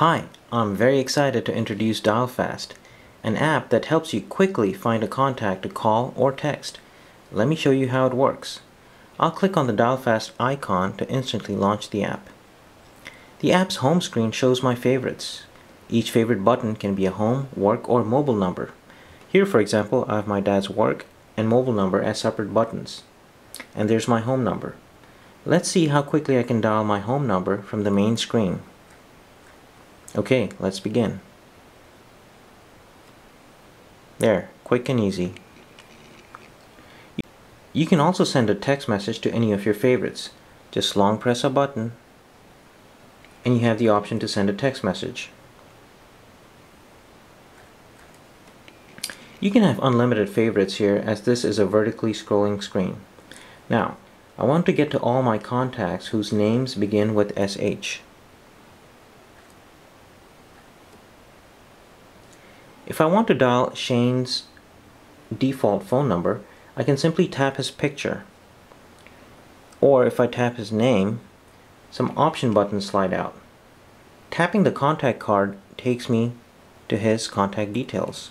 Hi, I'm very excited to introduce DialFast, an app that helps you quickly find a contact to call or text. Let me show you how it works. I'll click on the DialFast icon to instantly launch the app. The app's home screen shows my favorites. Each favorite button can be a home, work, or mobile number. Here, for example, I have my dad's work and mobile number as separate buttons. And there's my home number. Let's see how quickly I can dial my home number from the main screen. Okay, let's begin. There, quick and easy. You can also send a text message to any of your favorites. Just long press a button and you have the option to send a text message. You can have unlimited favorites here as this is a vertically scrolling screen. Now, I want to get to all my contacts whose names begin with SH. If I want to dial Shane's default phone number, I can simply tap his picture. Or if I tap his name, some option buttons slide out. Tapping the contact card takes me to his contact details.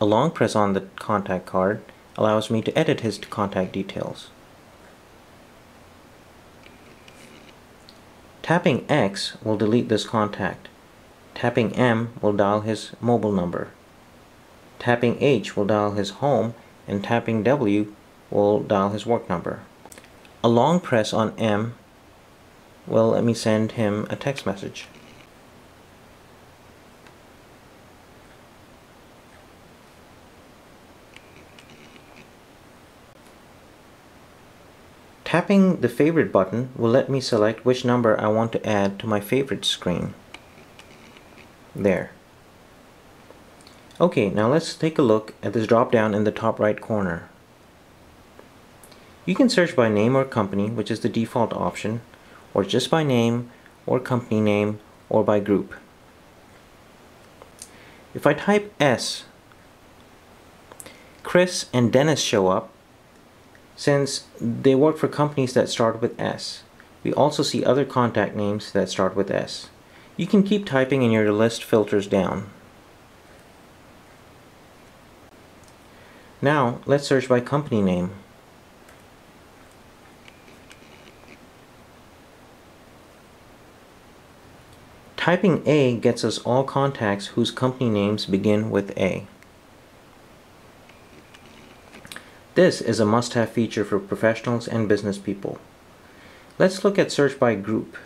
A long press on the contact card allows me to edit his contact details. Tapping X will delete this contact. Tapping M will dial his mobile number. Tapping H will dial his home and tapping W will dial his work number. A long press on M will let me send him a text message. Tapping the favorite button will let me select which number I want to add to my favorite screen. There. Okay, now let's take a look at this drop down in the top right corner. You can search by name or company, which is the default option, or just by name or company name or by group. If I type S, Chris and Dennis show up since they work for companies that start with S. We also see other contact names that start with S. You can keep typing and your list filters down. Now, let's search by company name. Typing A gets us all contacts whose company names begin with A. This is a must-have feature for professionals and business people. Let's look at search by group.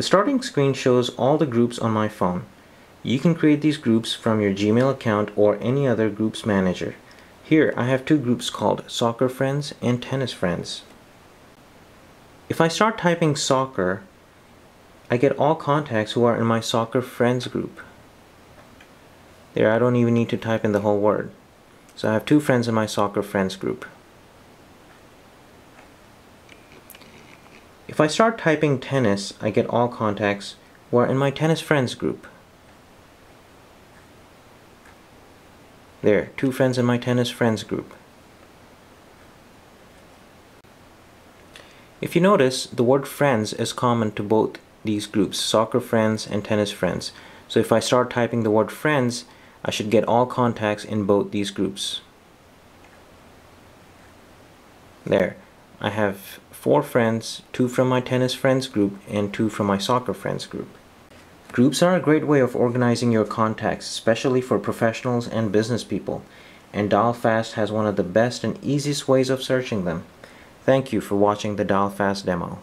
The starting screen shows all the groups on my phone. You can create these groups from your Gmail account or any other groups manager. Here I have two groups called Soccer Friends and Tennis Friends. If I start typing soccer, I get all contacts who are in my Soccer Friends group. There, I don't even need to type in the whole word. So I have two friends in my Soccer Friends group. If I start typing tennis, I get all contacts who are in my tennis friends group. There, two friends in my tennis friends group. If you notice, the word friends is common to both these groups, soccer friends and tennis friends. So if I start typing the word friends, I should get all contacts in both these groups. There, I have four friends, two from my tennis friends group and two from my soccer friends group. Groups are a great way of organizing your contacts, especially for professionals and business people, and DialFast has one of the best and easiest ways of searching them. Thank you for watching the DialFast demo.